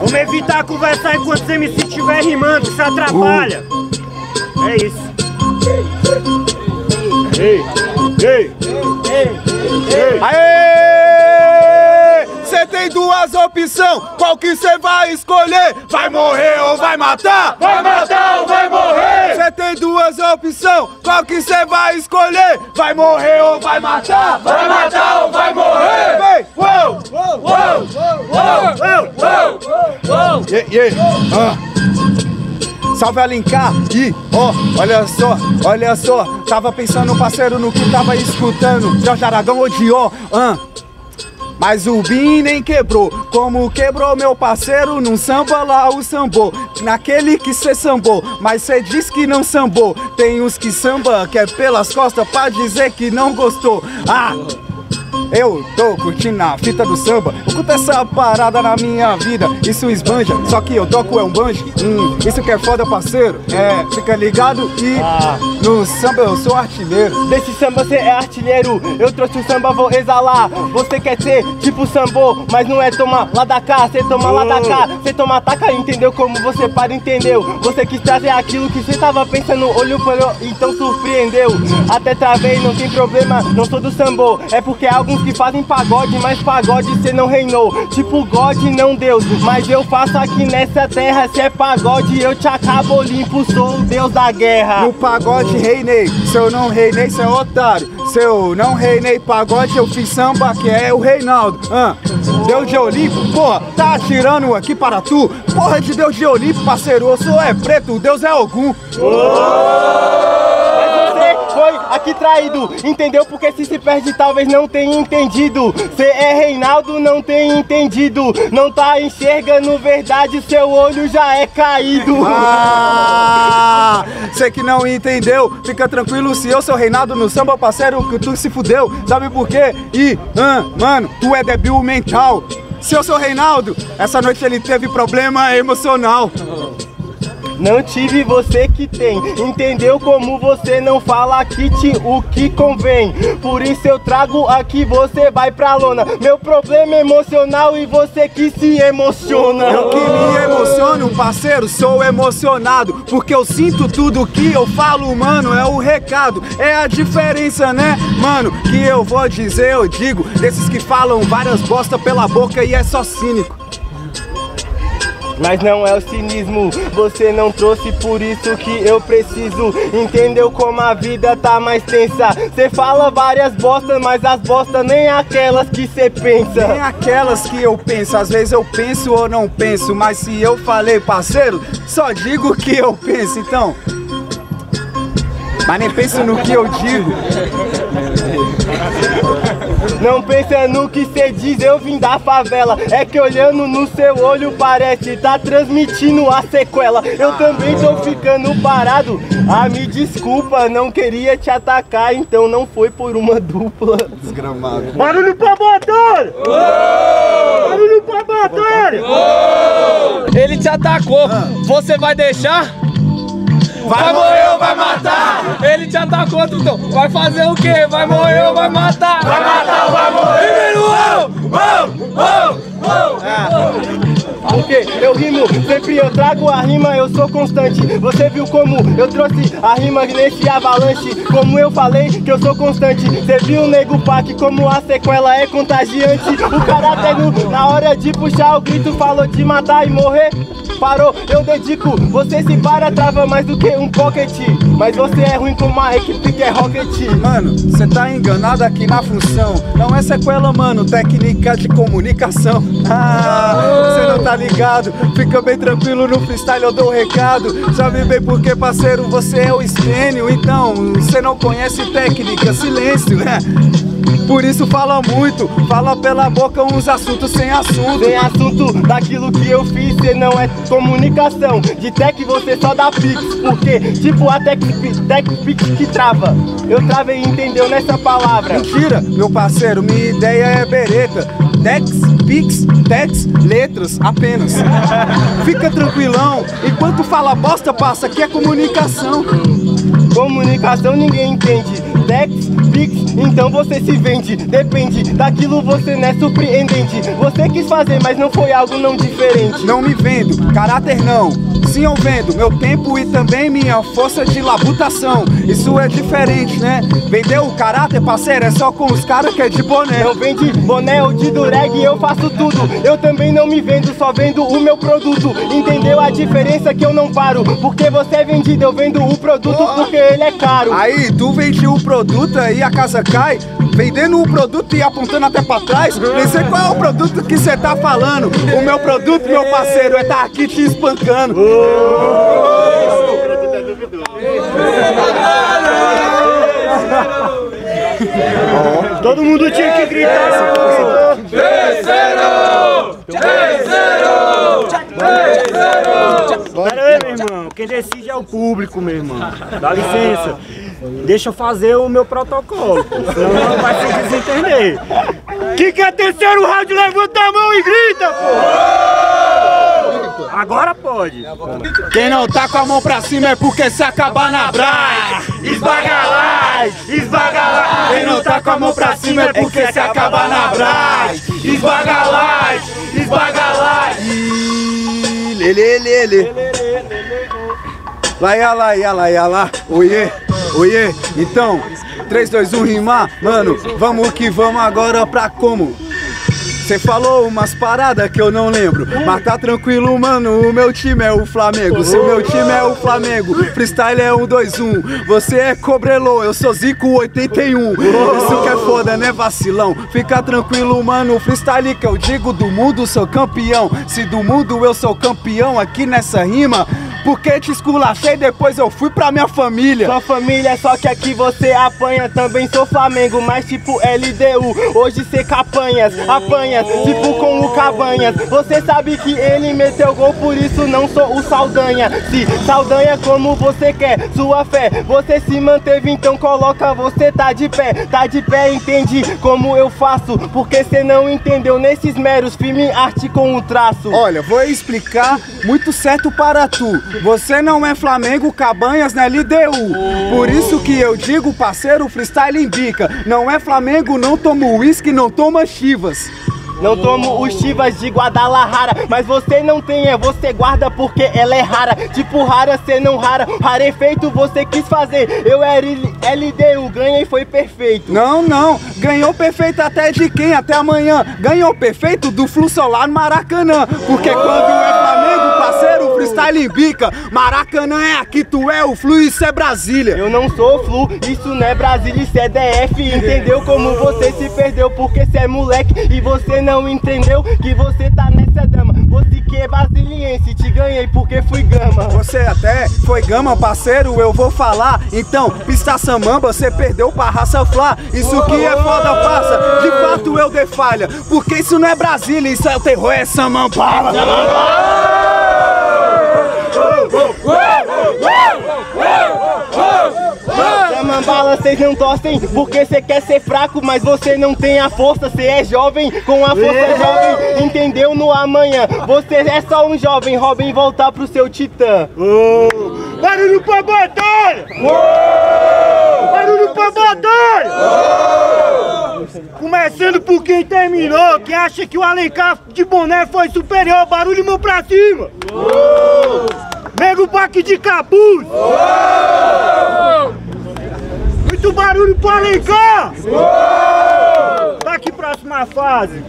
Vamos evitar conversar enquanto você me estiver rimando, isso atrapalha. É isso. Ei, ei, ei, ei. Aê! Cê tem duas opções, qual que cê vai escolher? Vai morrer ou vai matar? Vai matar ou vai morrer? Cê tem duas opções, qual que cê vai escolher? Vai morrer ou vai matar? Vai matar ou vai morrer? Vem! Uou! Uou, uou, uou, uou. Yeah, yeah. Ah. Salve Alencar e ó, olha só, olha só Tava pensando, parceiro, no que tava escutando Jorge Aragão odiou, ah. Mas o Bin nem quebrou, como quebrou meu parceiro num samba lá o sambou. Naquele que cê sambou, mas cê diz que não sambou. Tem uns que samba que é pelas costas pra dizer que não gostou. Ah! Eu tô curtindo a fita do samba, curto essa parada na minha vida, isso esbanja, só que eu toco é um banjo, hum, isso que é foda parceiro, é, fica ligado e Ah. no samba eu sou artilheiro. Desse samba você é artilheiro, eu trouxe o samba, vou exalar. Você quer ser tipo sambô, mas não é tomar lá da cá, cê toma lá da cá, cê toma taca, entendeu como você para, entendeu? Você quis trazer aquilo que cê tava pensando, olho por então surpreendeu. Até travei, não tem problema, não sou do sambô, é porque há alguns que fazem pagode, mas pagode cê não reinou. Tipo God, não Deus, mas eu faço aqui nessa terra, se é pagode, eu te acabo limpo, sou o Deus da guerra. No pagode reinei, se eu não reinei, cê é otário. Se eu não reinei pagode, eu fiz samba que é o Reinaldo. Ah, Deus de Olimpo, porra, tá atirando aqui para tu? Porra de Deus de Olimpo, parceiro, eu sou é preto, Deus é. Mas você foi aqui traído, entendeu? Porque se se perde talvez não tenha entendido. Cê é Reinaldo, não tem entendido. Não tá enxergando verdade, seu olho já é caído. Ah, cê que não entendeu, fica tranquilo se eu sou Reinaldo no samba, parceiro, que tu se fudeu. Sabe por quê? E, ah, mano, tu é débil mental. Se eu sou Reinaldo, essa noite ele teve problema emocional. Não tive você que tem, entendeu como você não fala aqui te o que convém. Por isso eu trago aqui, você vai pra lona. Meu problema é emocional e você que se emociona. Eu que me emociono, parceiro, sou emocionado Porque eu sinto tudo que eu falo, mano, é o recado É a diferença, né, mano, que eu vou dizer, eu digo Desses que falam várias bosta pela boca e é só cínico Mas não é o cinismo, você não trouxe por isso que eu preciso. Entendeu como a vida tá mais tensa? Cê fala várias bostas, mas as bostas nem aquelas que cê pensa. aquelas que eu penso, às vezes eu penso ou não penso Mas se eu falei, parceiro, só digo o que eu penso, então Mas nem penso no que eu digo Não pensa no que cê diz, eu vim da favela. É que olhando no seu olho parece tá transmitindo a sequela. Eu também tô ficando parado. Ah, me desculpa, não queria te atacar, então não foi por uma dupla. Desgramado Barulho pra motor! Barulho pra motor! Ele te atacou, você vai deixar? Vai morrer ou vai matar? Ele te atacou, Tutão. Vai fazer o quê? Vai morrer ou vai matar? Vai matar ou vai morrer? Porque eu rimo, sempre eu trago a rima, eu sou constante. Você viu como eu trouxe a rima nesse avalanche? Como eu falei que eu sou constante. Você viu o nego pack como a sequela é contagiante. O cara até no, na hora de puxar o grito falou de matar e morrer. Parou, eu dedico. Você se para, trava mais do que um pocket. Mas você é ruim com uma equipe que é rocket. Mano, cê tá enganado aqui na função. Não é sequela, mano, técnica de comunicação. Ah, cê não tá ligado. Fica bem tranquilo no freestyle, eu dou o recado. Sabe bem porque, parceiro, você é o estênio. Então, cê não conhece técnica, silêncio, né? Por isso fala muito, fala pela boca uns assuntos sem assunto. Tem assunto daquilo que eu fiz, cê não é comunicação. De tech você só dá pix, porque tipo a tech, tech pix que trava. Eu travei, entendeu nessa palavra. Mentira, meu parceiro, minha ideia é bereta. Dex, Pix, Tex, letras apenas. Fica tranquilão, enquanto fala bosta, passa que é comunicação. Comunicação ninguém entende. Dex, Pix, então você se vende. Depende daquilo, você não é surpreendente. Você quis fazer, mas não foi algo não diferente. Não me vendo, caráter não. Sim, eu vendo meu tempo e também minha força de labutação. Isso é diferente, né? Vender o caráter, parceiro, é só com os caras que é de boné. Não vende boné ou de dureg, eu faço tudo. Eu também não me vendo, só vendo o meu produto. Entendeu a diferença que eu não paro? Porque você é vendido, eu vendo o produto porque ele é caro. Aí, tu vende o produto aí a casa cai, vendendo o produto e apontando até pra trás. Nem sei qual é o produto que cê tá falando. O meu produto, meu parceiro, é tá aqui te espancando. Todo mundo tinha que gritar. Pera aí, meu irmão. Quem decide é o público, meu irmão. Dá licença. Deixa eu fazer o meu protocolo. Senão não vai se desentender. Quem quer terceiro round, levanta a mão e grita, pô! Agora pode. Quem não tá com a mão pra cima é porque se acabar na brás. Esbagalai, esbagalai. Quem não tá com a mão pra cima é porque se acabar na brás. Esbagalai, esbagalai. Ih, Lele, lele. Lá, ia lá, ia lá, ia lá. Oiê, oiê. Então, 3, 2, 1, rimar. Mano, vamos que vamos agora pra como? Cê falou umas paradas que eu não lembro. Mas tá tranquilo, mano. O meu time é o Flamengo. Se o meu time é o Flamengo, freestyle é um 2-1. Você é Cobrelô, eu sou Zico 81. Isso que é foda, né, vacilão? Fica tranquilo, mano. Freestyle que eu digo do mundo, sou campeão. Se do mundo eu sou campeão aqui nessa rima. Porque te esculachei, depois eu fui pra minha família. Sua família, só que aqui você apanha. Também sou Flamengo, mas tipo LDU. Hoje cê capanhas, apanhas, tipo com o Cabanhas. Você sabe que ele meteu gol, por isso não sou o Saldanha. Se Saldanha como você quer, sua fé, você se manteve, então coloca, você tá de pé. Tá de pé, entende como eu faço? Porque cê não entendeu nesses meros filme arte com o traço. Olha, vou explicar muito certo para tu. Você não é Flamengo, Cabanhas na LDU. Por isso que eu digo, parceiro, freestyle indica. Não é Flamengo, não tomo uísque, não toma chivas. Não tomo os chivas de Guadalajara Mas você não tem, é você guarda porque ela é rara Tipo rara, cê não rara Rarefeito você quis fazer Eu era LDU, ganhei foi perfeito Não, não, ganhou perfeito até de quem? Até amanhã. Ganhou perfeito do Flu Solar Maracanã. Porque quando é freestyle bica. Maracanã é aqui, tu é o Flu, isso é Brasília. Eu não sou flu, isso não é Brasília, isso é DF Entendeu como você se perdeu Porque cê é moleque e você não entendeu Que você tá nessa dama Você que é brasiliense, te ganhei porque fui gama Você até foi gama, parceiro, eu vou falar. Então, pista samamba, você perdeu pra raça flá. Isso que é foda, passa. De fato eu dei falha. Porque isso não é Brasília, isso é o terror, é samambala. Samambala, cês não torcem porque cê quer ser fraco Mas você não tem a força, cê é jovem Com a força jovem, entendeu? No amanhã Você é só um jovem, Robin, voltar pro seu titã. Barulho pra batalha! Barulho pra batalha! Começando por quem terminou, quem acha que o Alencar de boné foi superior, barulho mão pra cima! Nego baque de capuz! Barulho pro Alencar! Tá aqui próxima fase!